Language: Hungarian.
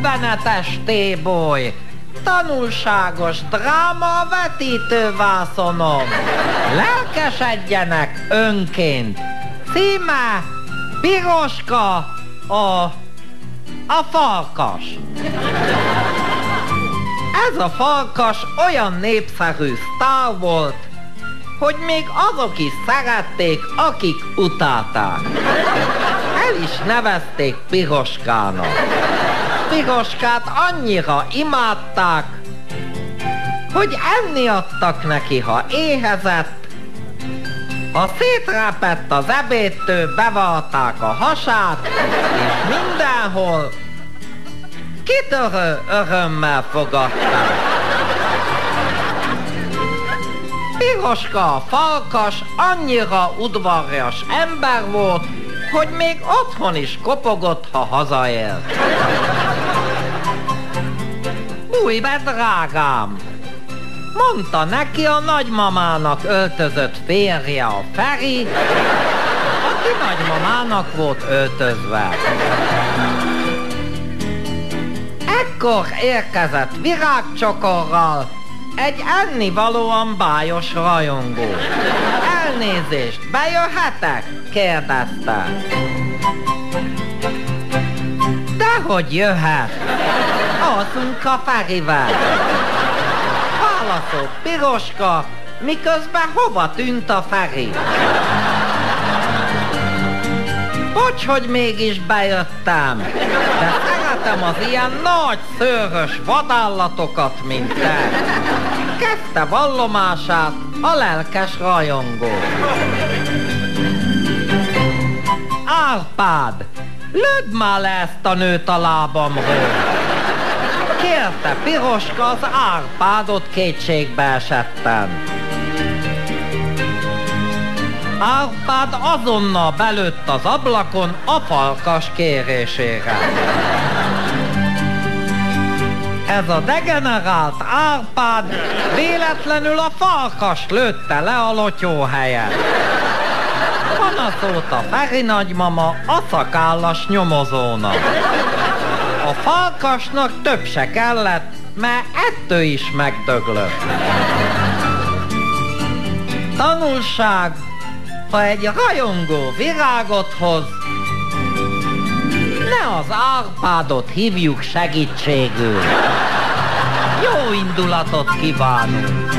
Döbbenetes téboly! Tanulságos dráma vetítővászonom! Lelkesedjenek önként! Címe Piroska a... a farkas. Ez a farkas olyan népszerű sztár volt, hogy még azok is szerették, akik utálták. El is nevezték Piroskának. Piroskát annyira imádták, hogy enni adtak neki, ha éhezett, ha szétrepett az ebédtől, bevalták a hasát, és mindenhol kitörő örömmel fogadták. Piroska a falkas annyira udvarjas ember volt, hogy még otthon is kopogott, ha hazaért. Bújj be, drágám! Mondta neki a nagymamának öltözött férje a Feri, aki nagymamának volt öltözve. Ekkor érkezett virágcsokorral, egy ennivalóan bájos rajongó. Elnézést, bejöhetek? kérdezte. Dehogy jöhet? Alszunk a Ferivel. Válaszolt Piroska, miközben hova tűnt a Feri? Bocs, hogy mégis bejöttem, de szeretem az ilyen nagy szőrös vadállatokat, mint te. Kezdte vallomását a lelkes rajongó. Árpád, lödd már le ezt a nőt a lábamról. Kérte Piroska az Árpádot kétségbe esetten. Árpád azonnal belőtt az ablakon a falkas kérésére. Ez a degenerált Árpád véletlenül a falkas lőtte le a lotyó helyet. Panaszolt a Feri nagymama a szakállas nyomozónak. A falkasnak több se kellett, mert ettől is megdöglött. Tanulság, ha egy rajongó virágot hoz, ne az Árpádot hívjuk segítségül. Jó indulatot kívánunk!